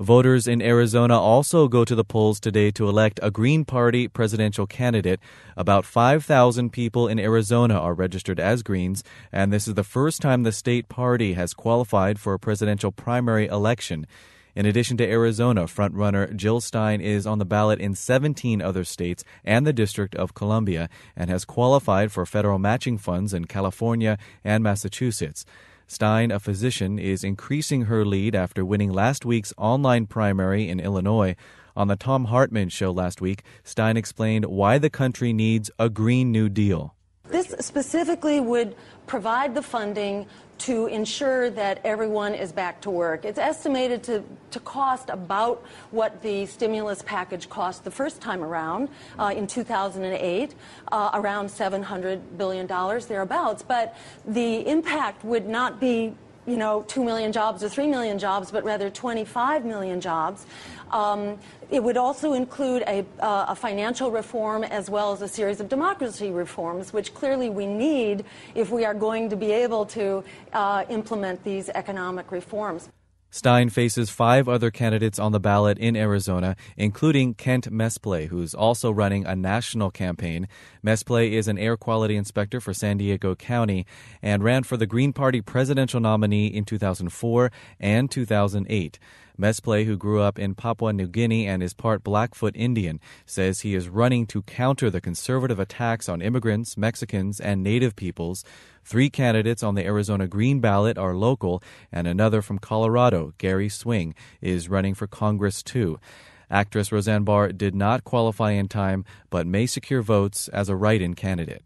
Voters in Arizona also go to the polls today to elect a Green Party presidential candidate. About 5,000 people in Arizona are registered as Greens, and this is the first time the state party has qualified for a presidential primary election. In addition to Arizona, frontrunner Jill Stein is on the ballot in 17 other states and the District of Columbia and has qualified for federal matching funds in California and Massachusetts. Stein, a physician, is increasing her lead after winning last week's online primary in Illinois. On the Thom Hartmann show last week, Stein explained why the country needs a Green New Deal. This specifically would provide the funding to ensure that everyone is back to work. It's estimated to, to cost about what the stimulus package cost the first time around uh, in 2008, uh, around $700 billion thereabouts. But the impact would not be you know, 2 million jobs or 3 million jobs, but rather 25 million jobs. Um, it would also include a, uh, a, financial reform as well as a series of democracy reforms, which clearly we need if we are going to be able to uh, implement these economic reforms. Stein faces five other candidates on the ballot in Arizona, including Kent Mesplay, who's also running a national campaign. Mesplay is an air quality inspector for San Diego County and ran for the Green Party presidential nominee in 2004 and 2008. Mesplay, who grew up in Papua New Guinea and is part Blackfoot Indian, says he is running to counter the conservative attacks on immigrants, Mexicans, and Native peoples. Three candidates on the Arizona Green ballot are local, and another from Colorado, Gary Swing, is running for Congress too. Actress Roseanne Barr did not qualify in time, but may secure votes as a write in candidate.